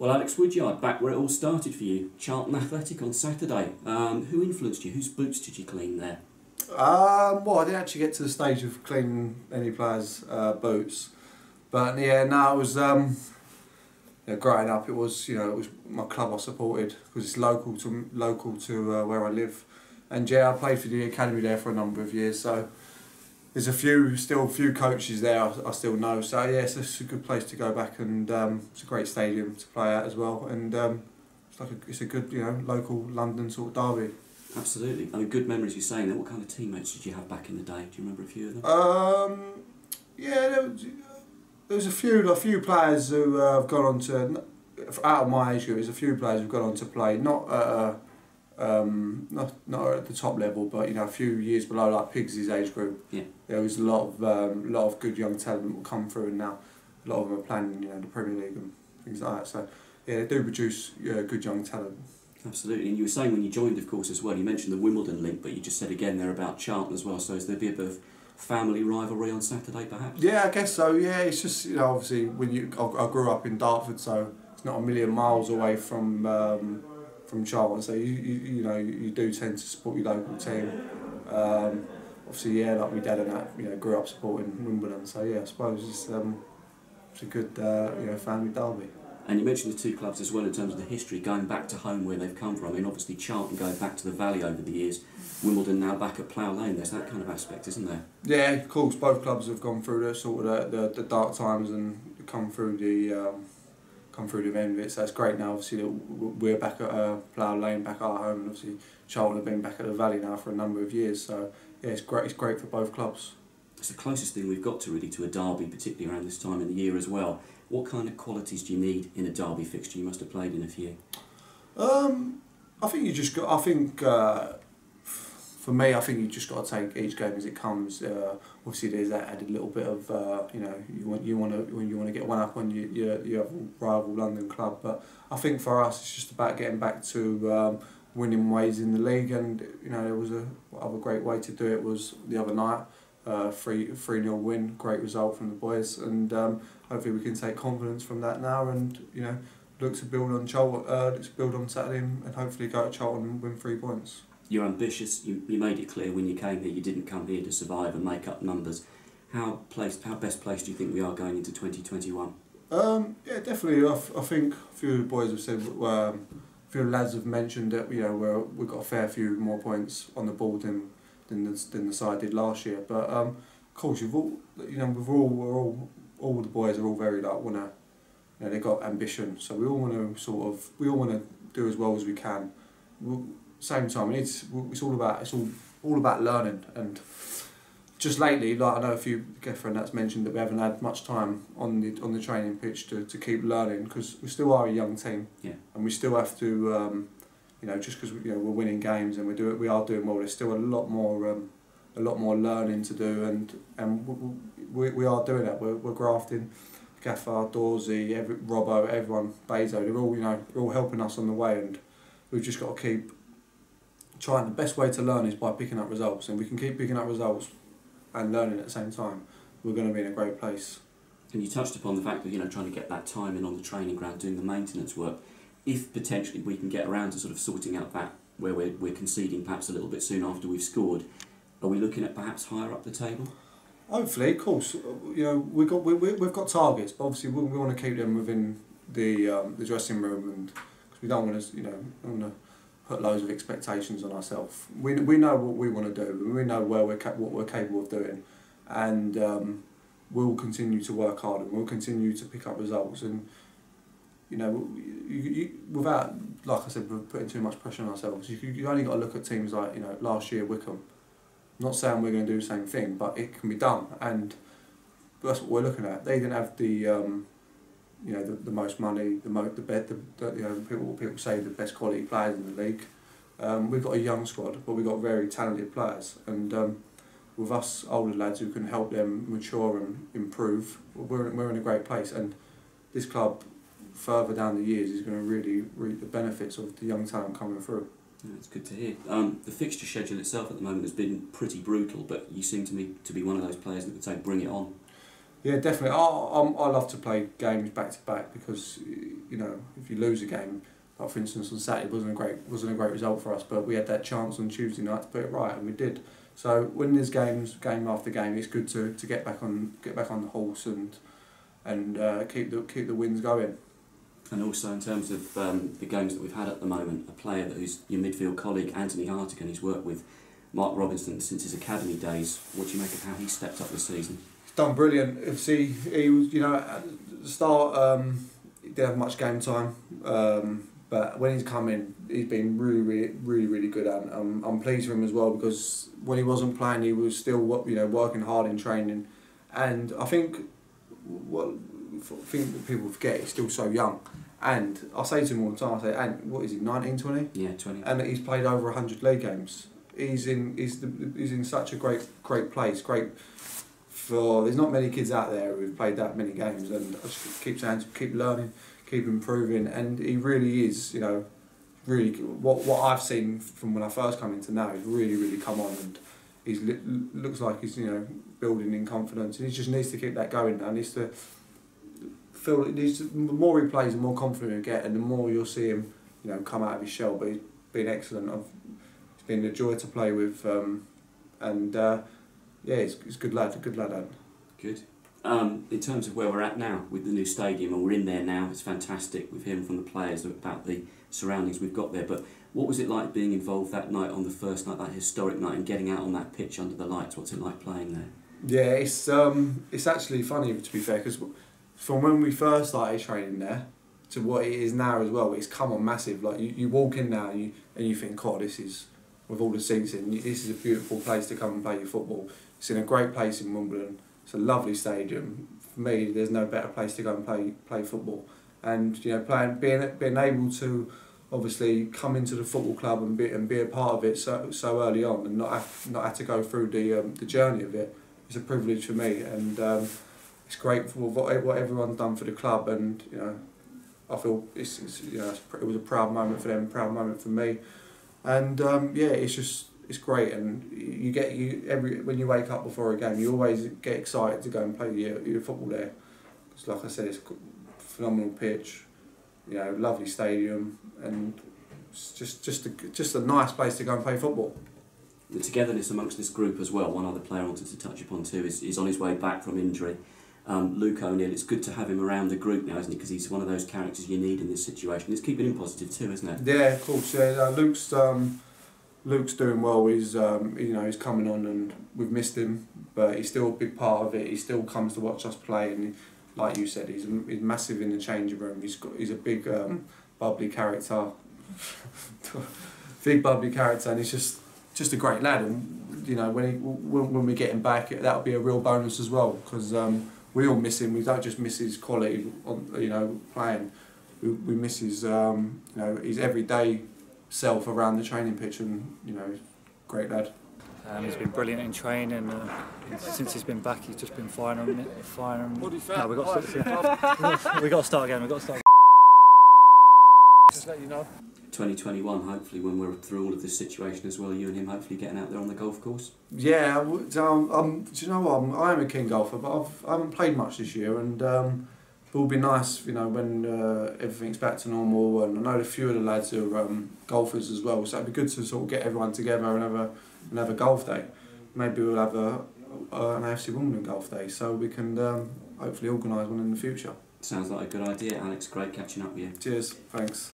Well, Alex Woodyard, back where it all started for you, Charlton Athletic on Saturday. Um, who influenced you? Whose boots did you clean there? Um, well, I didn't actually get to the stage of cleaning any players' uh, boots, but yeah, no, it was. Um, yeah, growing up, it was you know it was my club I supported because it's local to local to uh, where I live, and yeah, I played for the academy there for a number of years. So there's a few still a few coaches there I, I still know. So yeah, it's, a good place to go back, and um, it's a great stadium to play at as well, and um, it's like a, it's a good you know local London sort of derby. Absolutely. I mean, good memories you're saying that. What kind of teammates did you have back in the day? Do you remember a few of them? Um, yeah, there was, there was a few a few players who uh, have gone on to out of my age group. There's a few players who've gone on to play not a, um, not not at the top level, but you know a few years below like Pigs' age group. Yeah. There was a lot of um, lot of good young talent that will come through, and now a lot of them are playing you know the Premier League and things like that. So yeah, they do produce uh, good young talent. Absolutely. And you were saying when you joined, of course, as well, you mentioned the Wimbledon link, but you just said again there about Charlton as well. So is there a bit of family rivalry on Saturday, perhaps? Yeah, I guess so. Yeah, it's just you know obviously when you I, I grew up in Dartford, so it's not a million miles away from um, from Charlton. So you, you you know you do tend to support your local team. Um, obviously, yeah, like my dad and that, you know, grew up supporting Wimbledon. So yeah, I suppose it's um, it's a good uh, you know family derby. And you mentioned the two clubs as well in terms of the history, going back to home where they've come from. I mean, obviously Charlton going back to the Valley over the years, Wimbledon now back at Plough Lane. There's that kind of aspect, isn't there? Yeah, of course. Both clubs have gone through the sort of the, the, the dark times and come through the um, come through the end of it. So it's great now. Obviously, that we're back at uh, Plough Lane, back at our home. And obviously, Charlton have been back at the Valley now for a number of years. So yeah, it's great. It's great for both clubs. It's the closest thing we've got to really to a derby, particularly around this time in the year as well. What kind of qualities do you need in a derby fixture? You must have played in a few. Um, I think you just got. I think uh, for me, I think you just got to take each game as it comes. Uh, obviously, there's that added little bit of uh, you know you want you want to when you want to get one up on your your, your rival London club. But I think for us, it's just about getting back to um, winning ways in the league. And you know there was a other great way to do it was the other night. Uh, three three nil win, great result from the boys, and um, hopefully we can take confidence from that now, and you know look to build on Charlton, uh, look to build on Saturday, and hopefully go to Charlton and win three points. You're ambitious. You, you made it clear when you came here you didn't come here to survive and make up numbers. How placed, how best placed do you think we are going into twenty twenty one? Um, yeah, definitely. I, I think a few boys have said. Um, a few lads have mentioned that you know we're, we've got a fair few more points on the board than than the, than the side did last year. But um, of course, you've all you know we've all we're all all the boys are all very like wanna you know they've got ambition. So we all want to sort of we all want to do as well as we can. We'll, same time, it's it's all about it's all all about learning and just lately, like I know a few Geffer that's mentioned that we haven't had much time on the on the training pitch to, to keep learning because we still are a young team, yeah. and we still have to, um, you know, just because you know we're winning games and we do it, we are doing well. There's still a lot more, um, a lot more learning to do, and and we, we are doing that. We're, we're grafting. Gaffar, Dorsey, every, Robbo, everyone, Bezo, they're all you know, they're all helping us on the way, and we've just got to keep trying. The best way to learn is by picking up results, and we can keep picking up results and learning at the same time. We're going to be in a great place. And you touched upon the fact that you know trying to get that time in on the training ground, doing the maintenance work. If potentially we can get around to sort of sorting out that where we're, we're conceding perhaps a little bit soon after we've scored, are we looking at perhaps higher up the table? Hopefully, of course, you know we've got we, we we've got targets, but obviously we, we want to keep them within the um, the dressing room, and because we don't want to you know want to put loads of expectations on ourselves. We we know what we want to do, we know where we're what we're capable of doing, and um, we'll continue to work hard and we'll continue to pick up results and. You know, you, you, without, like I said, putting too much pressure on ourselves, you, you only got to look at teams like, you know, last year Wycombe not saying we're going to do the same thing, but it can be done, and that's what we're looking at. They didn't have the, um, you know, the, the most money, the mo- the bed, the, the you know people people say the best quality players in the league. Um, we've got a young squad, but we've got very talented players, and um, with us older lads who can help them mature and improve, we're we're in a great place. And this club, further down the years, is going to really reap the benefits of the young talent coming through. Yeah, it's good to hear. Um, the fixture schedule itself at the moment has been pretty brutal, but you seem to me to be one of those players that would say, "Bring it on." Yeah, definitely. I, I'm, I love to play games back to back because you know if you lose a game, like for instance on Saturday wasn't a great wasn't a great result for us, but we had that chance on Tuesday night to put it right, and we did. So when there's games, game after game, it's good to, to get back on get back on the horse and and uh, keep the keep the wins going. And also in terms of um, the games that we've had at the moment, a player who's your midfield colleague, Anthony Hartigan, he's worked with Mark Robinson since his academy days. What do you make of how he stepped up this season? Done brilliant. See, he was, you know, at the start, um, he didn't have much game time, um, but when he's come in, he's been really, really, really, really good. And um, I'm pleased for him as well because when he wasn't playing, he was still, you know, working hard in training. And I think what I think that people forget he's still so young. And I say to him all the time, I say, and what is he, 19, 20? Yeah, 20. And he's played over 100 league games. He's in he's, the, he's in such a great great place, great for there's not many kids out there who've played that many games and I just keep saying keep learning, keep improving and he really is, you know, really what what I've seen from when I first come into now, he's really, really come on and he's looks like he's, you know, building in confidence and he just needs to keep that going and needs to feel needs to, the more he plays the more confident he'll get and the more you'll see him, you know, come out of his shell. But he's been excellent. I've it's been a joy to play with, um, and uh, yeah, he's, he's a good lad, a good lad. Adam. Good. Um, in terms of where we're at now with the new stadium, and we're in there now, it's fantastic. We've heard from the players about the surroundings we've got there. But what was it like being involved that night on the first night, that historic night, and getting out on that pitch under the lights? What's it like playing there? Yeah, it's um, it's actually funny to be fair because from when we first started training there to what it is now as well, it's come on massive. Like you, you walk in now and you and you think, God, this is with all the seats in. This is a beautiful place to come and play your football. It's in a great place in Wimbledon. It's a lovely stadium. For me, there's no better place to go and play play football. And you know, playing being being able to obviously come into the football club and be and be a part of it so so early on and not have, not have to go through the um, the journey of it. it is a privilege for me and um, it's great for what what everyone's done for the club and you know I feel it's, it's you know it was a proud moment for them, proud moment for me and um, yeah, it's just it's great, and you get you every when you wake up before a game, you always get excited to go and play your, your football there. Because like I said, it's a phenomenal pitch, you know, lovely stadium, and it's just just a, just a nice place to go and play football. The togetherness amongst this group as well. One other player I wanted to touch upon too is, is on his way back from injury. Um, Luke O'Neill, it's good to have him around the group now, isn't it? Because he's one of those characters you need in this situation. It's keeping him positive too, isn't it? Yeah, of course. Yeah, uh, Luke's um, Luke's doing well. He's um, you know he's coming on, and we've missed him, but he's still a big part of it. He still comes to watch us play, and like you said, he's he's massive in the changing room. He's got he's a big um, bubbly character, big bubbly character, and he's just just a great lad. And you know when he when, when we get him back, that'll be a real bonus as well because. Um, we all miss him. We don't just miss his quality, on, you know, playing. We, we miss his, um, you know, his everyday self around the training pitch, and you know, great lad. Um, he's been brilliant in training. Uh, since he's been back, he's just been firing, firing. What do No, we got to, we got to start again. We got to start. Again. Just let you know. 2021, hopefully, when we're through all of this situation as well, you and him hopefully getting out there on the golf course? Yeah, um, um, do you know what? I'm, I am a keen golfer, but I've, I haven't played much this year, and um, it will be nice, you know, when uh, everything's back to normal. And I know a few of the lads are um, golfers as well, so it'd be good to sort of get everyone together and have a, and have a golf day. Maybe we'll have a, a an AFC Wimbledon golf day, so we can um, hopefully organise one in the future. Sounds like a good idea, Alex. Great catching up with you. Cheers. Thanks.